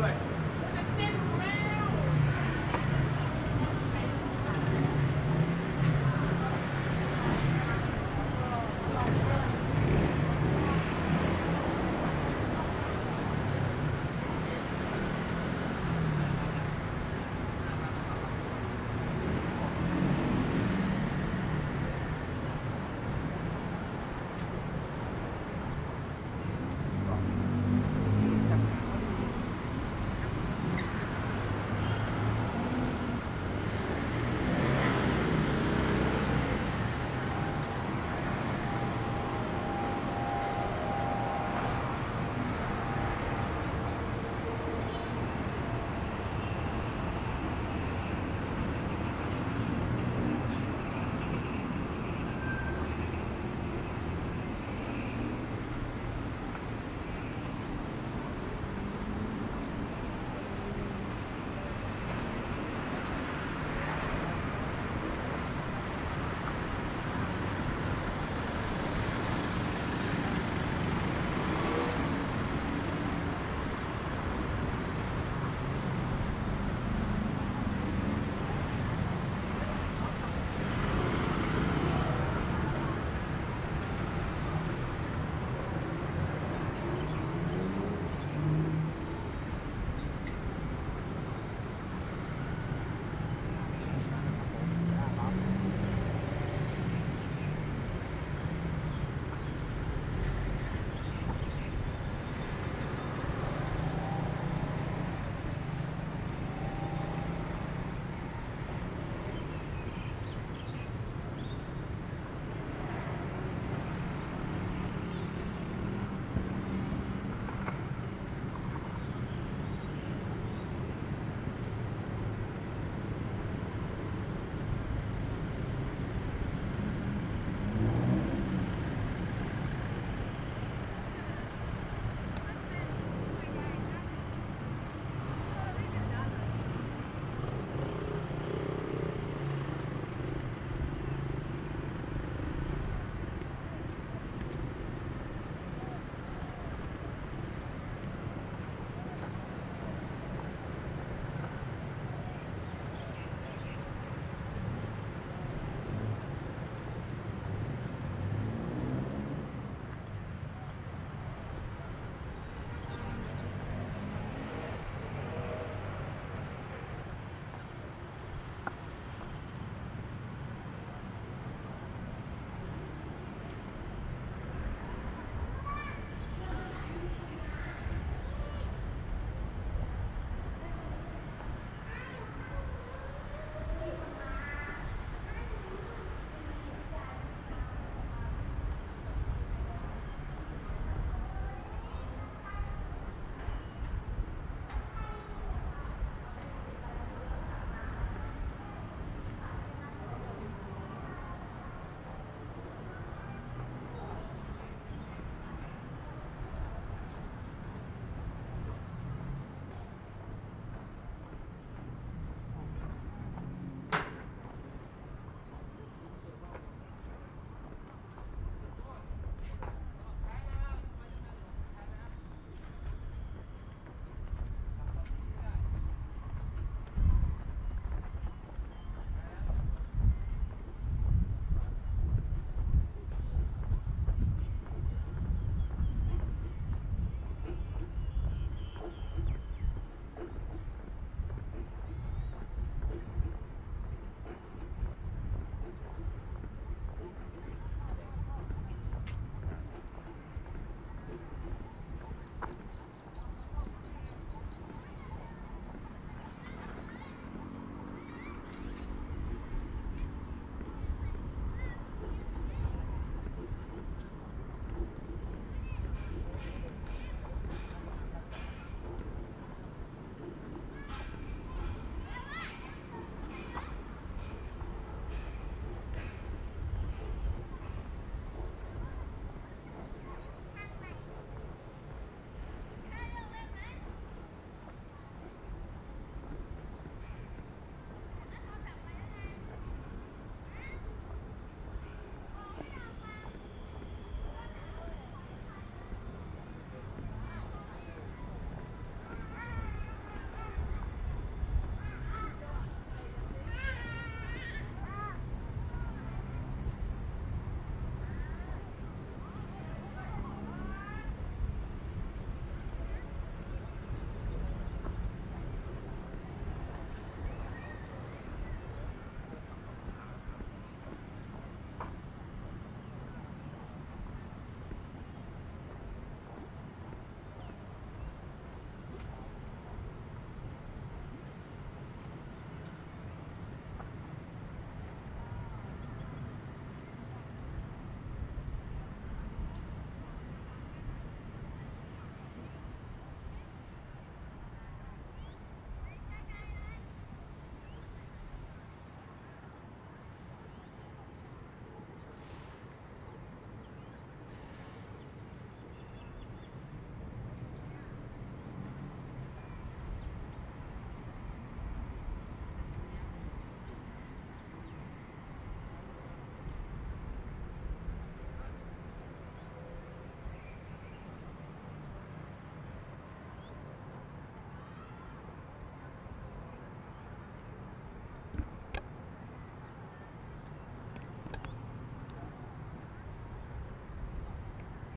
Right.